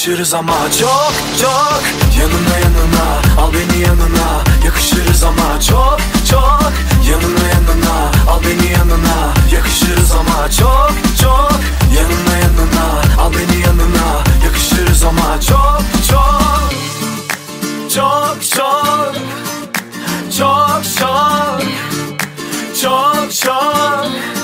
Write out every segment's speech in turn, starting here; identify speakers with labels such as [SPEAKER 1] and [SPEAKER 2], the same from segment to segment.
[SPEAKER 1] Yakışırız ama çok çok. Yanına yanına al beni yanına. Yakışırız ama çok çok. Yanına yanına al beni yanına. Yakışırız ama çok çok. Yanına yanına al beni yanına. Yakışırız ama çok çok. Çok çok. Çok çok. Çok çok.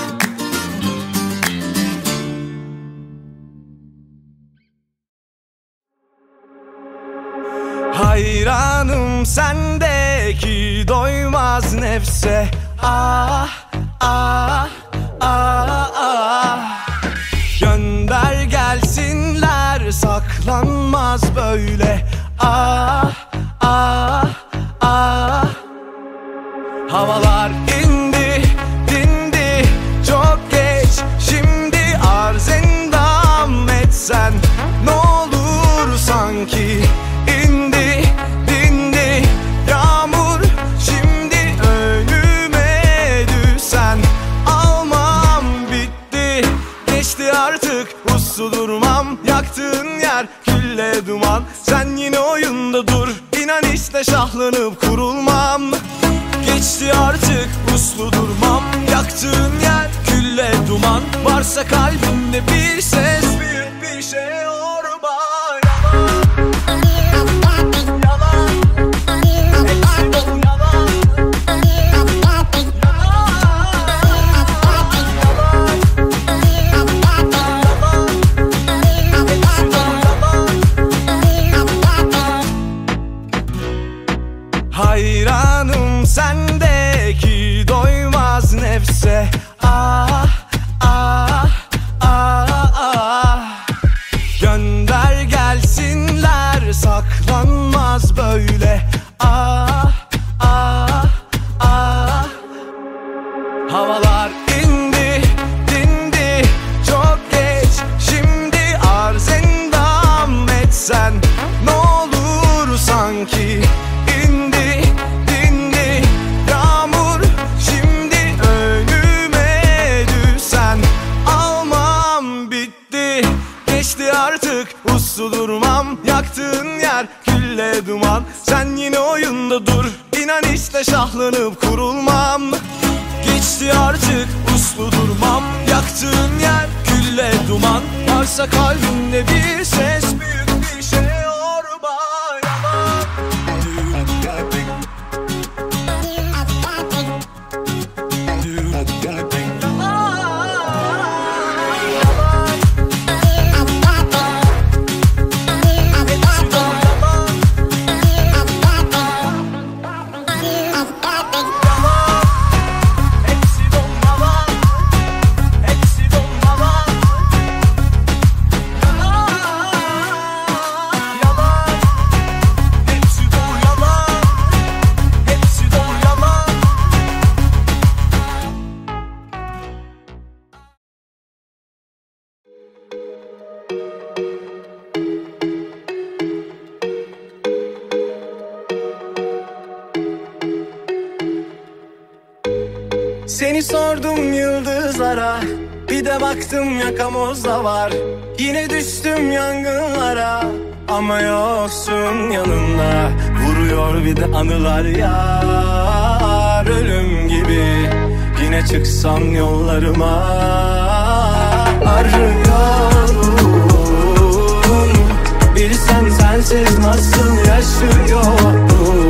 [SPEAKER 1] Sendeki doymaz nefse. Ah ah ah ah. Gönder gelsinler saklanmaz böyle. Ah. hayranım sende. Baktım yakamozda var. Yine düştüm yangınlara. Ama yoksun yanımda. Vuruyor bir de anılar ya Ölüm gibi. Yine çıksam yollarıma. Arıyorum. Bilsen sensiz nasıl yaşıyorum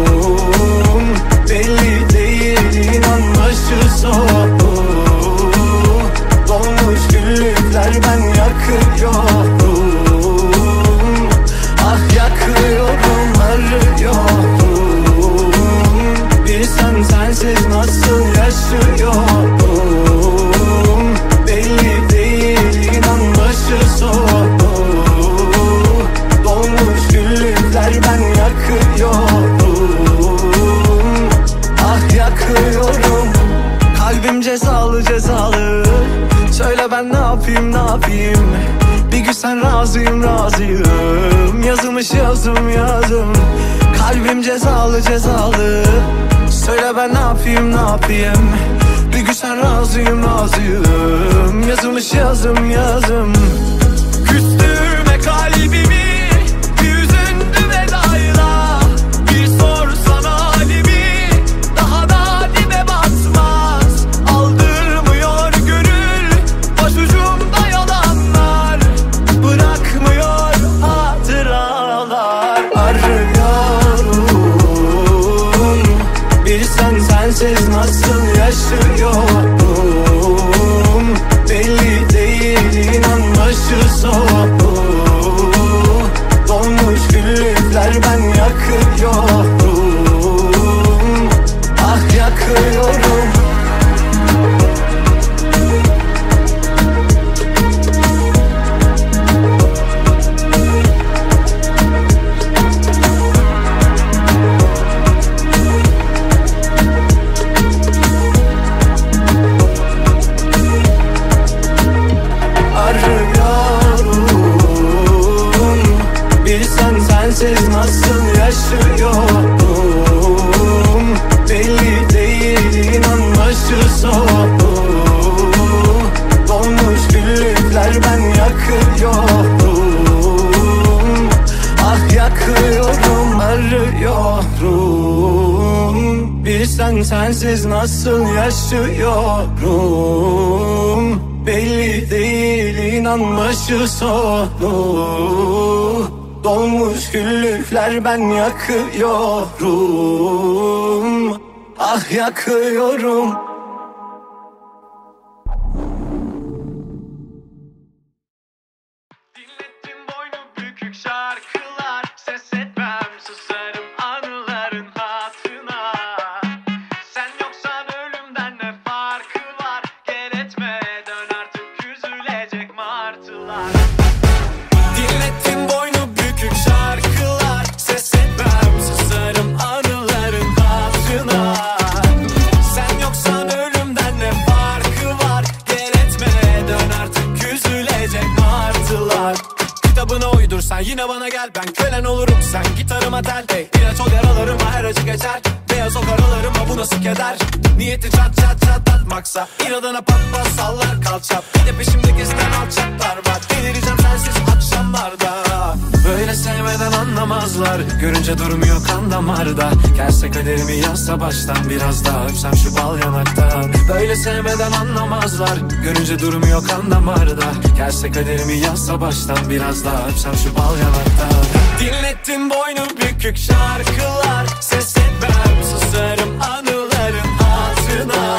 [SPEAKER 1] sonum Belli değil inan başı sonu. Dolmuş güllükler ben yakıyorum. Ah yakıyorum. Yine bana gel ben kölen olurum Sen gitarıma tel hey. Yine tol yaralarıma her acı geçer Beyaz o karalarıma bu nasıl keder? Niyeti çat çat çat atmaksa İnadına pat pat sallar kalça Bir de peşimde gezen alçaklar var. Delireceğim sensiz akşamlarda. Böyle sevmeden
[SPEAKER 2] anlamazlar. Görünce durmuyor kan damarda. Gelse kaderimi yazsa baştan Biraz daha öpsem şu bal yanaktan Böyle sevmeden anlamazlar. Görünce durmuyor kan damarda. Gelse kaderimi yazsa baştan Biraz daha öpsem şu bal yanaktan Dinlettin boynu bükük şarkılar. Ses etmem susarım anıların altına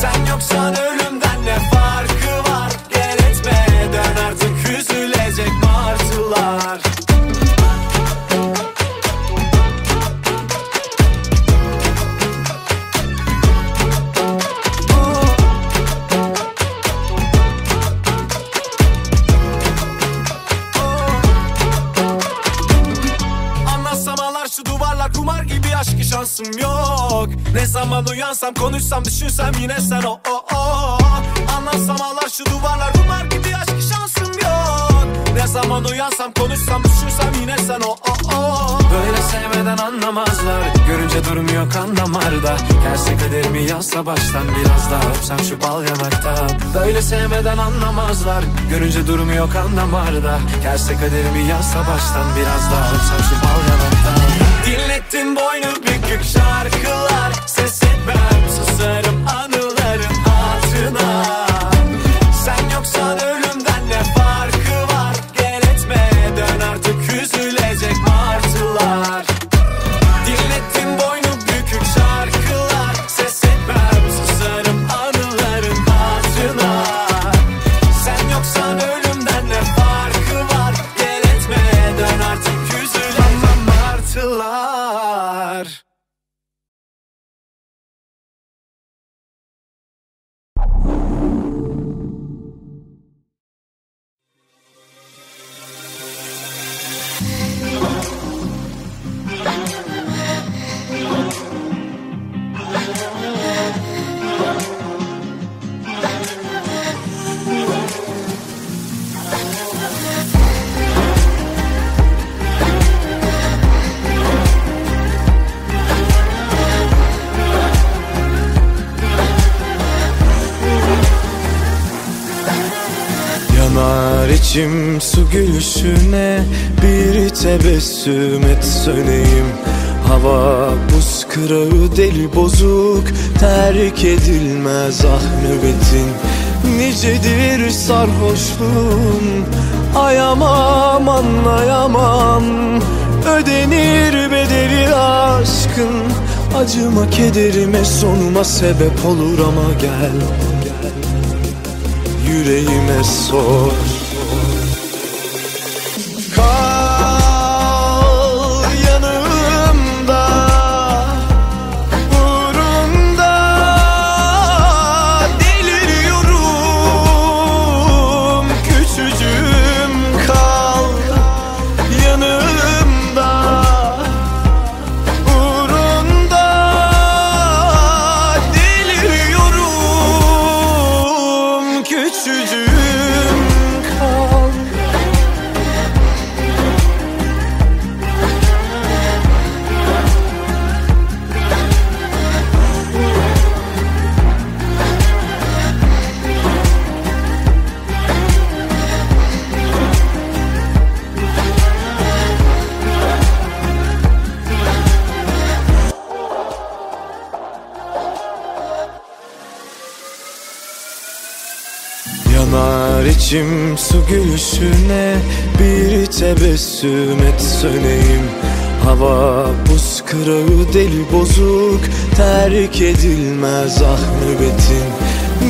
[SPEAKER 2] Sen yoksan ölümden zaman uyansam konuşsam düşünsem yine sen o o o. Anlatsam ağlar şu duvarlar kumar gibi aşkı şansım yok. Ne zaman uyansam konuşsam düşünsem yine sen o o o. Böyle sevmeden anlamazlar Görünce durmuyor kan damarda Gelse kaderimi yazsa baştan Biraz daha öpsem şu bal yanaktan Böyle sevmeden anlamazlar Görünce durmuyor kan damarda Gelse kaderimi yazsa baştan Biraz daha öpsem şu bal yanaktan Dinlettin boynu bükük şarkılar Ses
[SPEAKER 1] içim su gülüşüne Bir tebessüm et söneyim. Hava buz kırağı deli bozuk Terk edilmez ah nöbetin. Nicedir sarhoşluğum Ayamam anlayamam. Ödenir bedeli aşkın Acıma kederime sonuma sebep olur ama gel yüreğime sor içim su gülüşüne Bir tebessüm et söneyim. Hava buz kırağı deli bozuk Terk edilmez ah nöbetin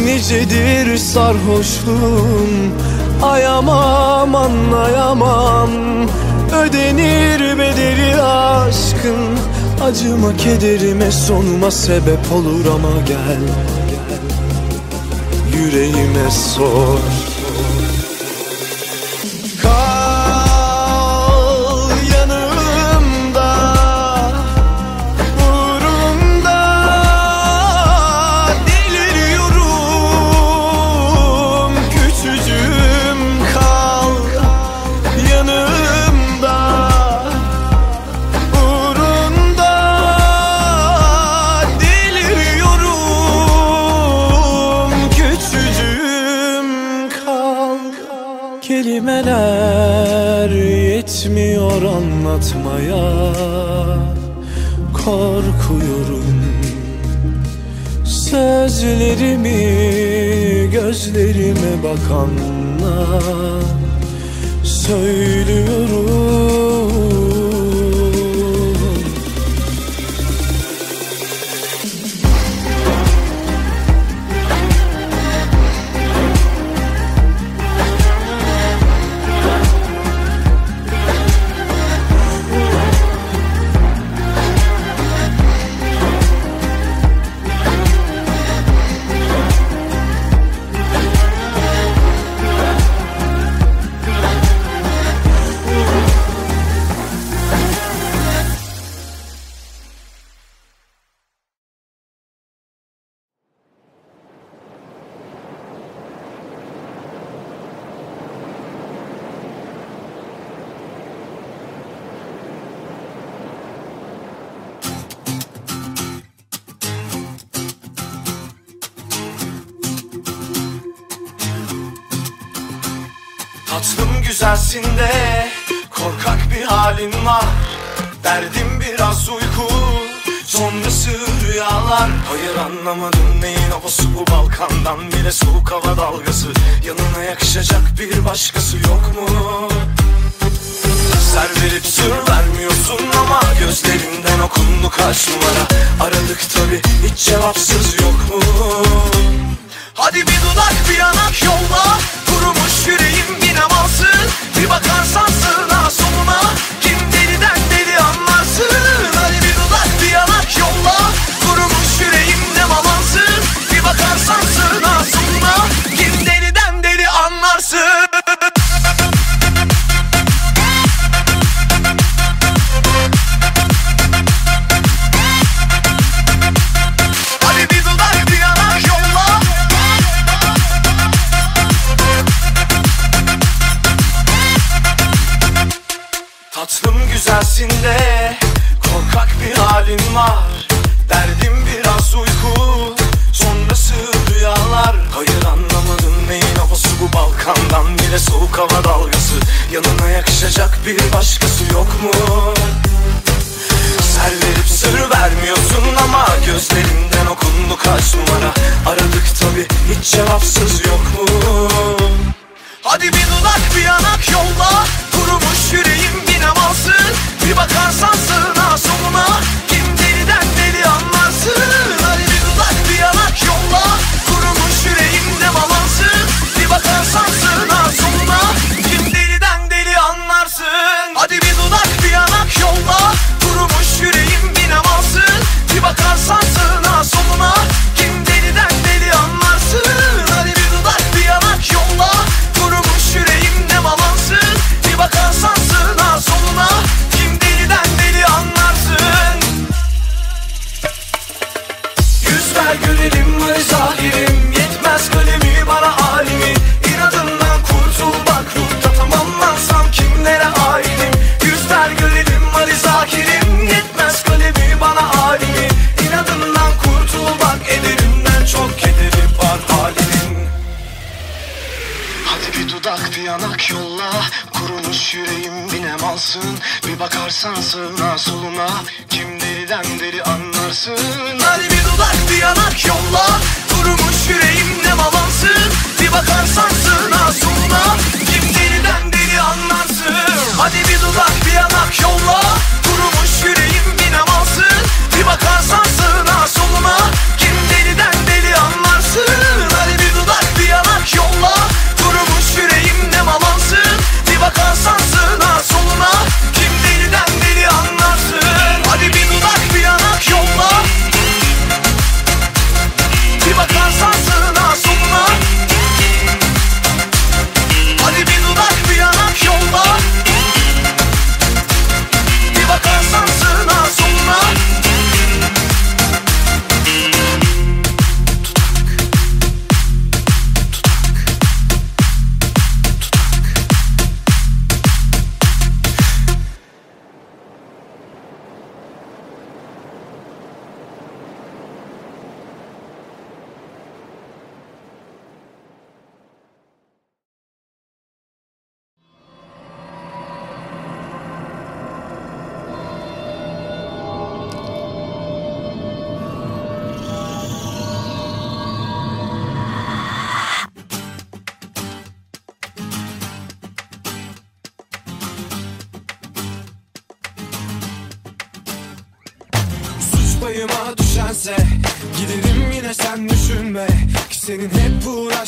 [SPEAKER 1] Nicedir sarhoşluğum Ayamam anlayamam. Ödenir bedeli aşkın Acıma kederime sonuma sebep olur ama gel. Yüreğime sor Tatlım güzelsin de korkak bir halin var Derdim biraz uyku sonrası rüyalar Hayır anlamadım neyin havası bu Balkan'dan bile soğuk hava dalgası Yanına yakışacak bir başkası yok mu? Ser verip sır vermiyorsun ama gözlerinden okundu kaç numara Aradık tabi hiç cevapsız yok mu? Hadi bir dudak bir anak yolla. Kurumuş yüreğim bin amalsın Bir bakarsan sığına soluna Kim deliden deli anlarsın. Hadi bir dudak bir anak yolla. Kurumuş yüreğim ne malansın. Bir bakarsan sığına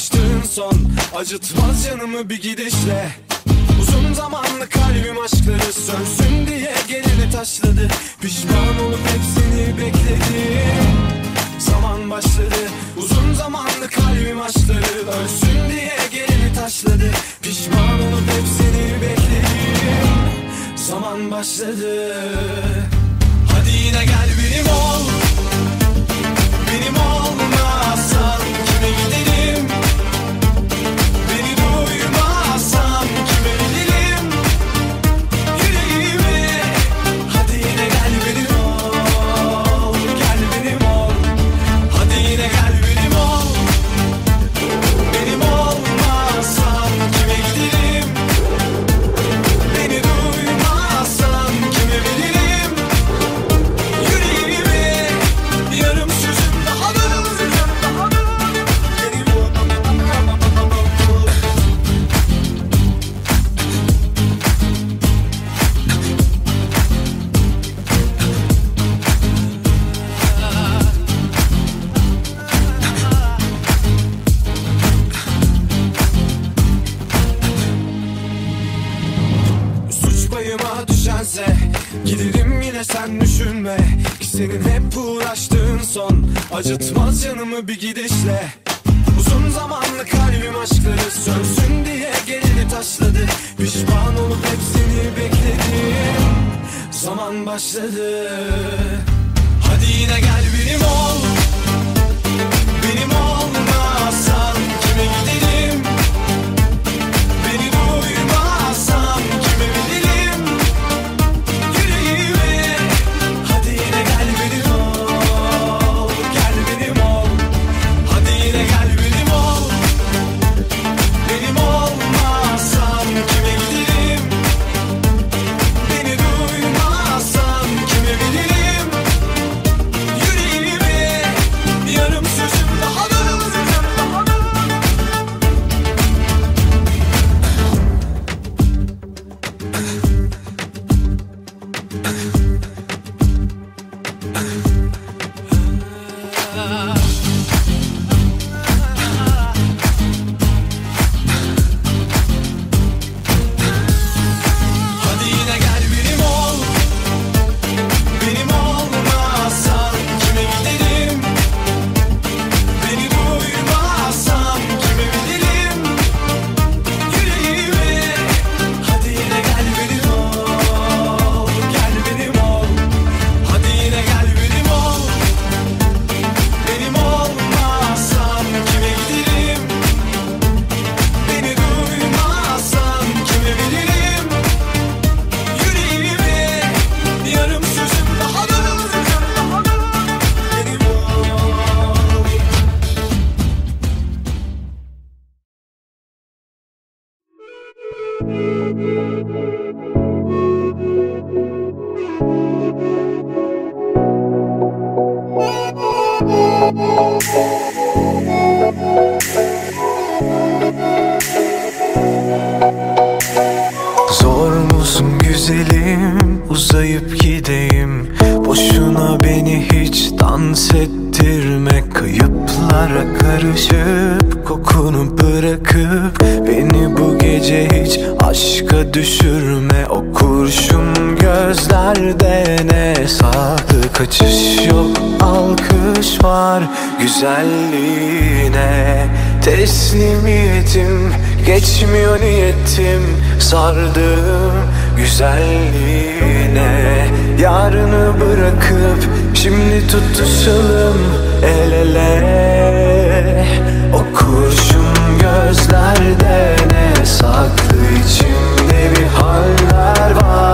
[SPEAKER 1] hep uğraştığın son. Acıtmaz canımı bir gidişle. Uzun zamanlı kalbim aşkları sönsün diye gelini taşladı. Pişman olup hepsini bekledim Zaman başladı. Uzun zamanlı kalbim aşkları ölsün diye gelini taşladı. Pişman olup hepsini bekledim Zaman başladı. Hadi yine gel benim ol. Benim olmazsan düşünme. Senin hep uğraştığın son. Acıtmaz canımı bir gidişle. Uzun zamanlı kalbim aşkları sönsün diye gelini taşladı. Pişman olup hepsini bekledim Zaman başladı. Hadi yine gel benim ol. Benim olmazsan
[SPEAKER 3] Zor musun güzelim? Uzayıp gideyim. Boşuna beni hiç dans ettirme. Kayıplara karışıp kokunu bırakıp Beni bu gece hiç aşka düşürme. O kurşun gözlerde ne saklı kaçış yok Alkış var güzelliğine. Teslimiyetim geçmiyor niyetim Sardım güzelliğine. Yarını bırakıp şimdi tutuşalım el ele. O kurşun gözlerde ne saklı içimde bir haller var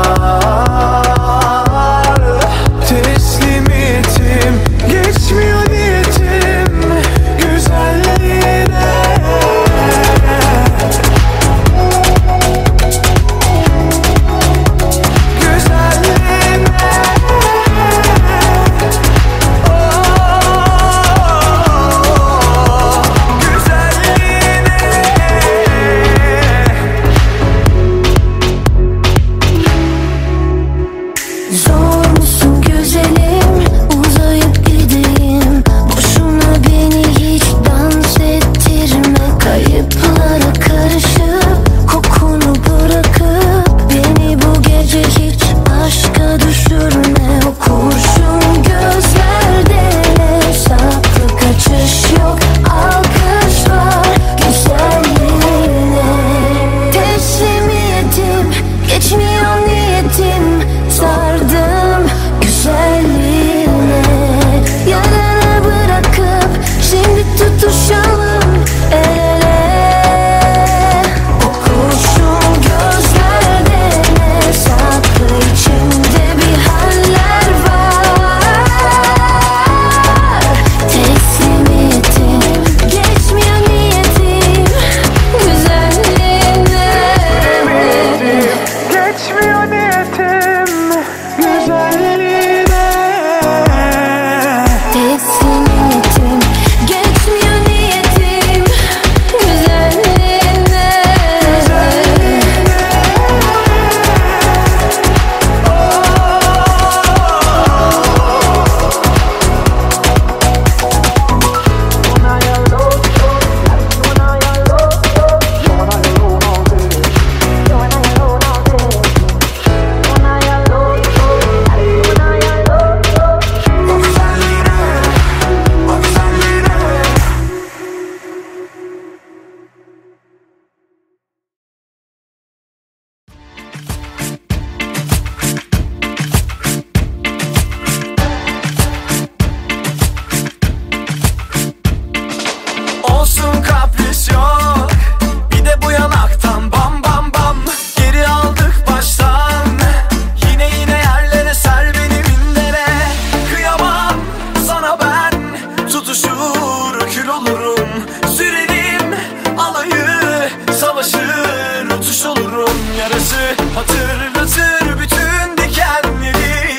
[SPEAKER 1] hatırlatır bütün dikenleri.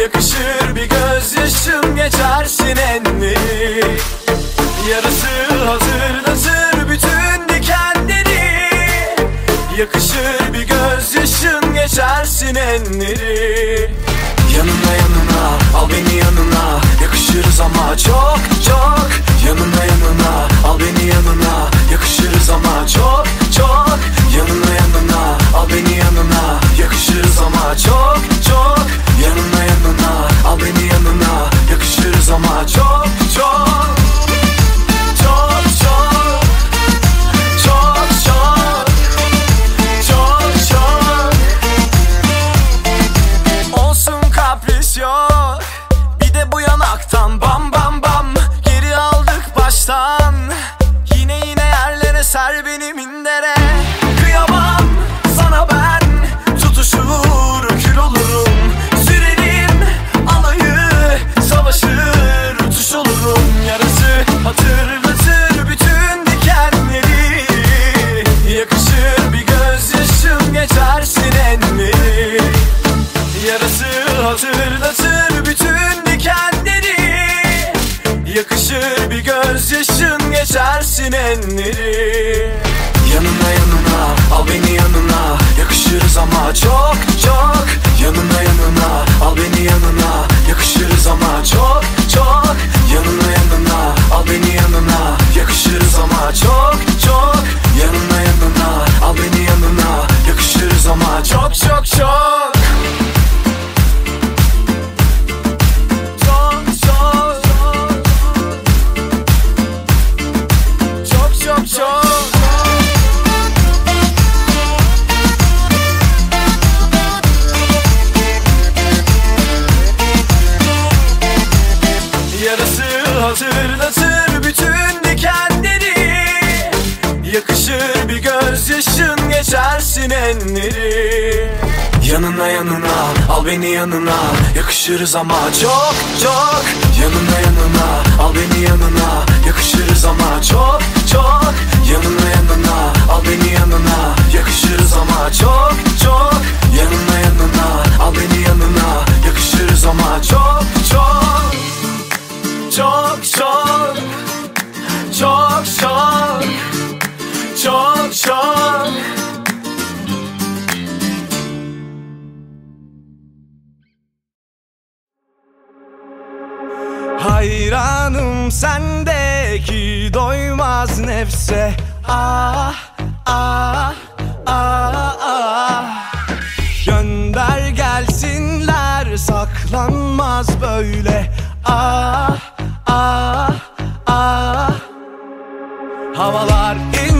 [SPEAKER 1] Yakışır bir gözyaşın geçersin enleri Yarası hatırlatır bütün dikenleri. Yakışır bir gözyaşın geçersin enleri Yanına yanına al beni yanına. Yakışırız ama çok çok. Yanına yanına al beni yanına. Yakışırız ama çok çok. Yanına yanına al beni yanına Yakışırız ama çok çok. Yanına yanına al beni yanına Yakışırız ama çok çok Yakışır bir gözyaşın geçersin enleri. Yanına yanına al beni yanına. Yakışırız ama çok çok. Yanına yanına al beni yanına. Yakışırız ama çok çok. Yanına yanına al beni yanına. Yakışırız ama çok çok. Yanına yanına al beni yanına. Yakışırız ama çok çok. Çok çok. Çok çok Çok çok. Hayranım sendeki doymaz nefse. Ah ah ah ah. Gönder gelsinler saklanmaz böyle. Ah ah ah. Havalar indi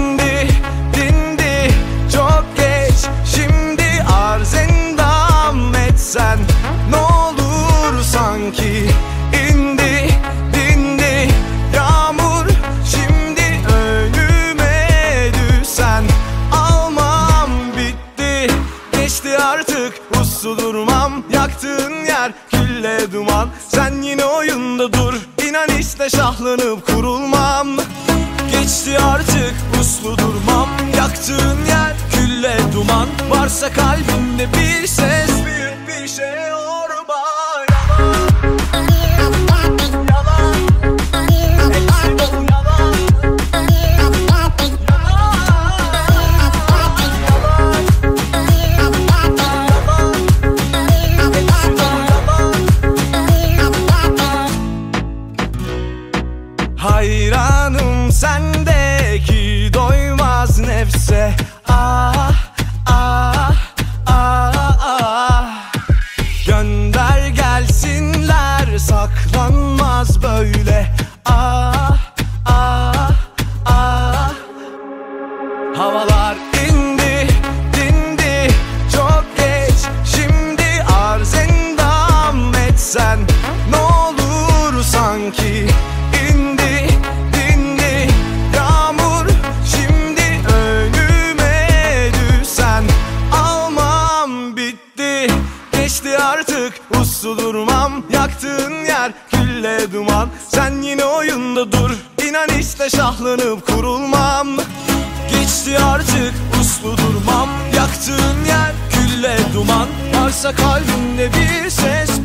[SPEAKER 1] Havalar indi dindi. Çok geç. Şimdi arz endam etsen ne olur sanki? İndi dindi. Yağmur Şimdi önüme düşsen almam bitti. Geçti artık uslu durmam yaktığın yer külle duman. Sen yine oyunda dur. İnan işte şahlanıp kurulmam geçti artık. Uslu durmam Yaktığın yer külle duman. Varsa kalbimde bir ses.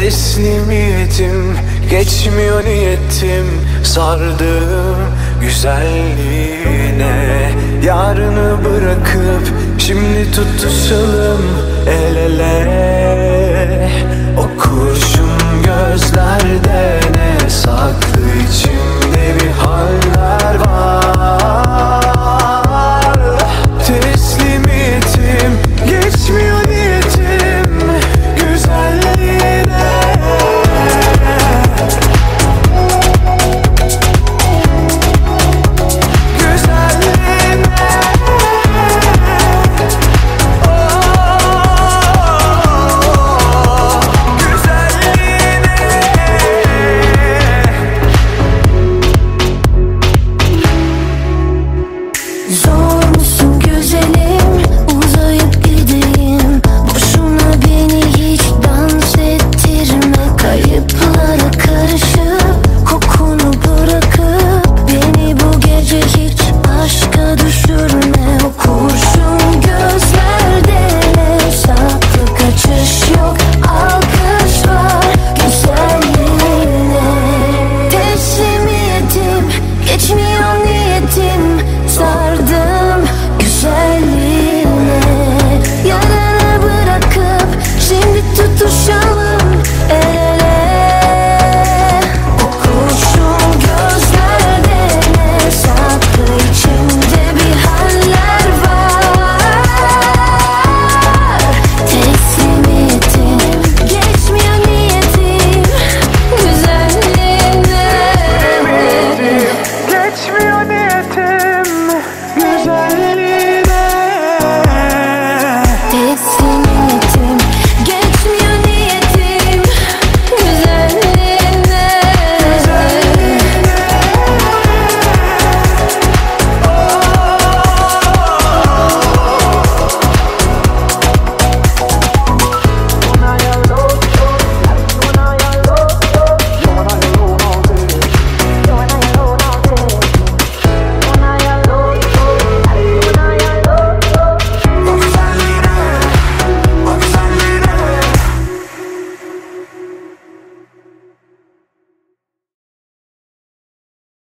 [SPEAKER 3] Teslimiyetim geçmiyor niyetim. Sardığım güzelliğine Yarını bırakıp şimdi tutuşalım el ele. O kurşun
[SPEAKER 4] gözler